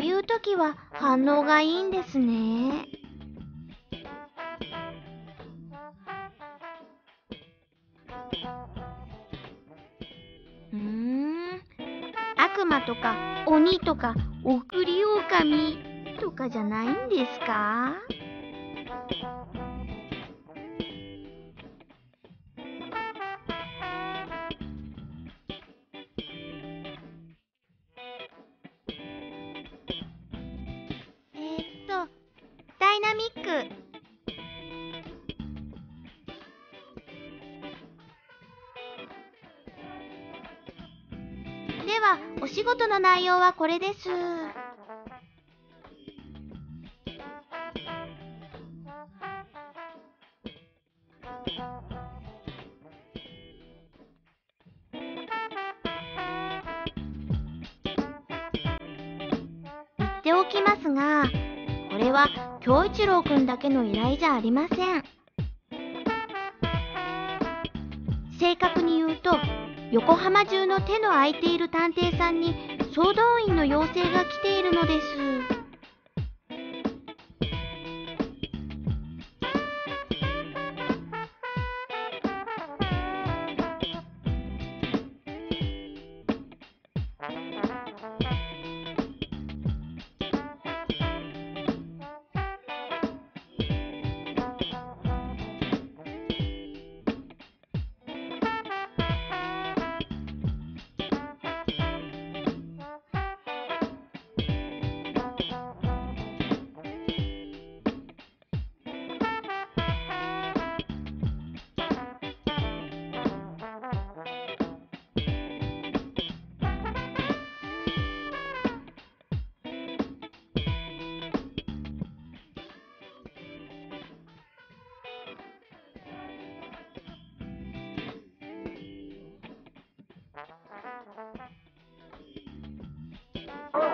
こういう時は反応がいいんですね。うーん、悪魔とか鬼とか送り狼とかじゃないんですか？仕事の内容はこれです。言っておきますが、これは京一郎くんだけの依頼じゃありません。横浜中の手の空いている探偵さんに総動員の要請が来ているのです。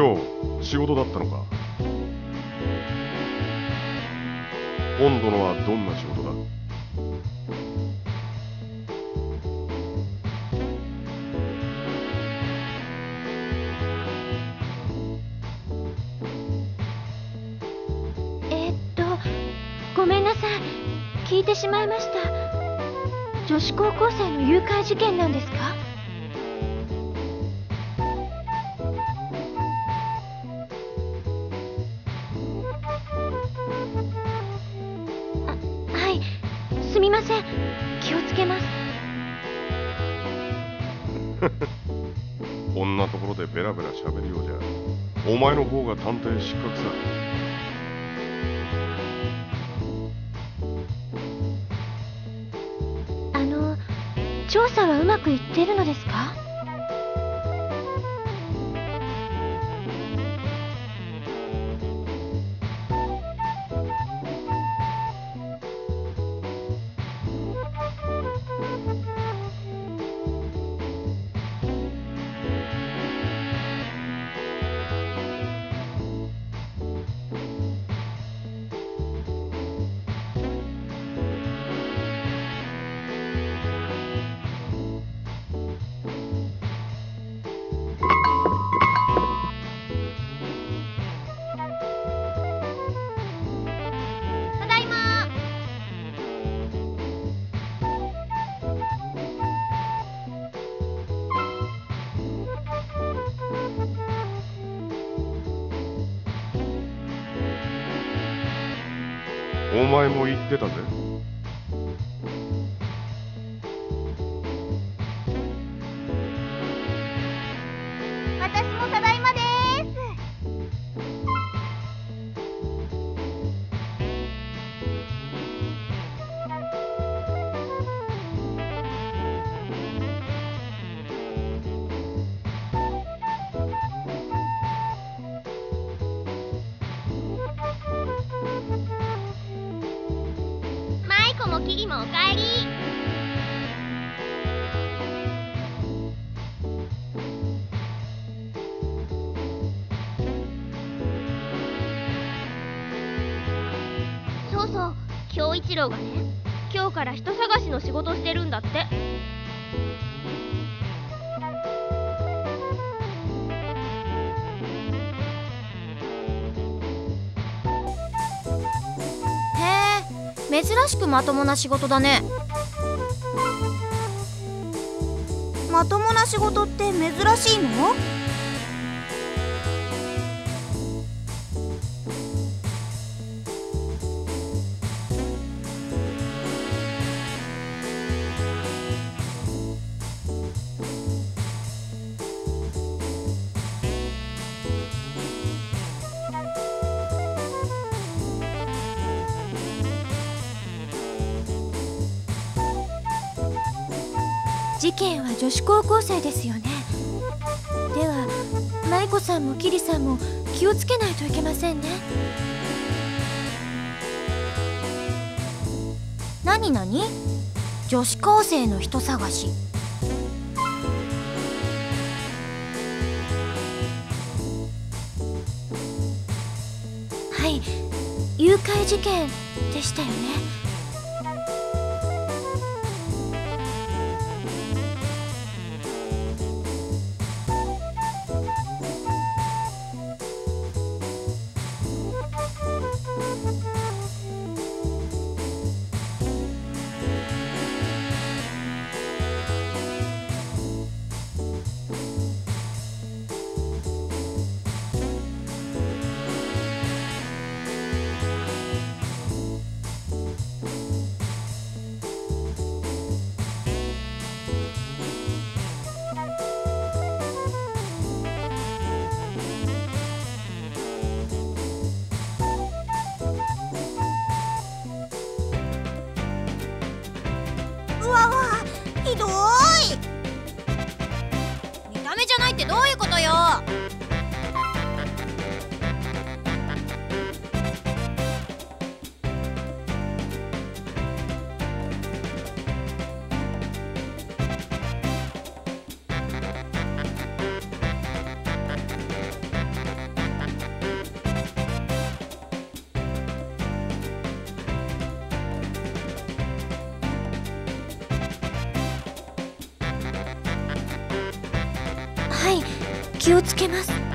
よう仕事だったのか。今度のはどんな仕事だ？えっとごめんなさい。聞いてしまいました。女子高校生の誘拐事件なんですか？探偵失格さあの調査はうまくいってるのですか？前も言ってたぜ。マイコもおかえり。そうそう京一郎がね今日から人探しの仕事してるんだって。珍しくまともな仕事だね。まともな仕事って珍しいの？女子高校生ですよね。では舞子さんもキリさんも気をつけないといけませんね。何何？女子高生の人探し。はい誘拐事件でしたよね。をつけます。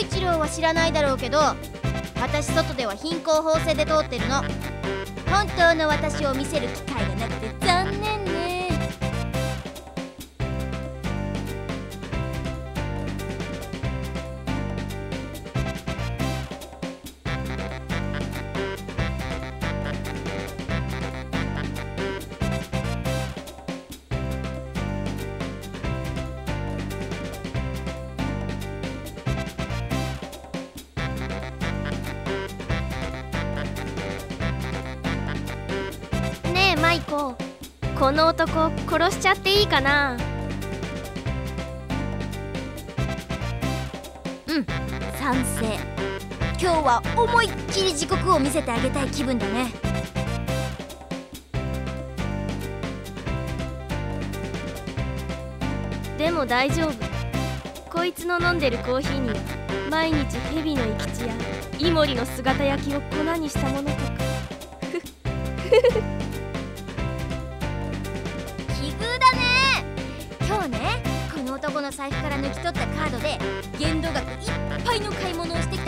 一郎は知らないだろうけど私外では貧困法制で通ってるの。本当の私を見せる機会がなくて残念。この男殺しちゃっていいかな？うん賛成。今日は思いっきり地獄を見せてあげたい気分だね。でも大丈夫。こいつの飲んでるコーヒーには毎日蛇の生き血やイモリの姿焼きを粉にしたものとか。奇男の財布から抜き取ったカードで限度額いっぱいの買い物をしてきた